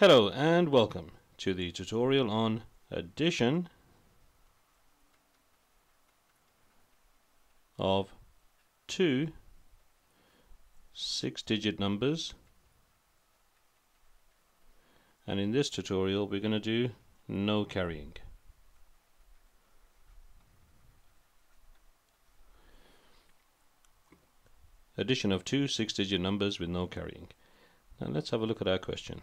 Hello and welcome to the tutorial on addition of two six-digit numbers and in this tutorial we're going to do no carrying. Addition of two six-digit numbers with no carrying. Now let's have a look at our question.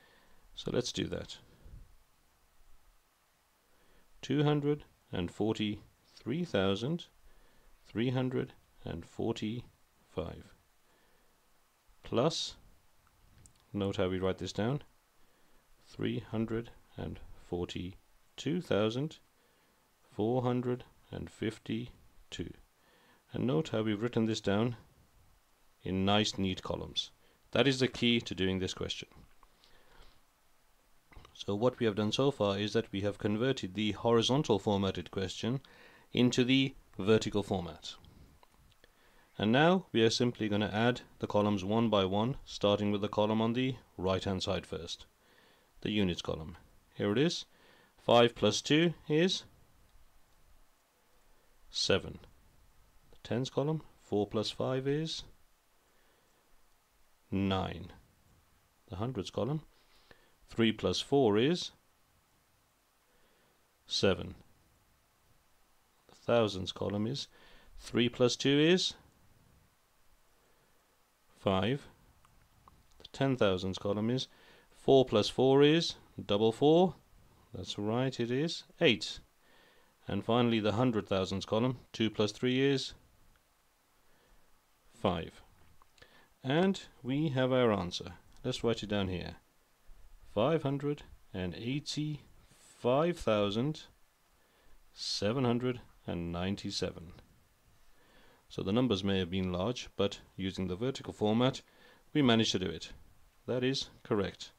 So let's do that. 243,345 plus, note how we write this down, 342,452. And note how we've written this down in nice neat columns. That is the key to doing this question. So what we have done so far is that we have converted the horizontal formatted question into the vertical format. And now we are simply going to add the columns one by one, starting with the column on the right hand side first. The units column. Here it is. 5 plus 2 is 7. The tens column. 4 plus 5 is 9. The hundreds column. 3 plus 4 is 7. The thousands column is 3 plus 2 is 5. The ten thousands column is 4 plus 4 is double 4. That's right, it is 8. And finally the hundred thousands column, 2 plus 3 is 5. And we have our answer. Let's write it down here five hundred and eighty five thousand seven hundred and ninety seven. So the numbers may have been large, but using the vertical format, we managed to do it. That is correct.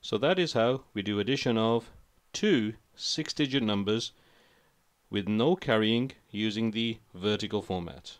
So that is how we do addition of two six-digit numbers with no carrying using the vertical format.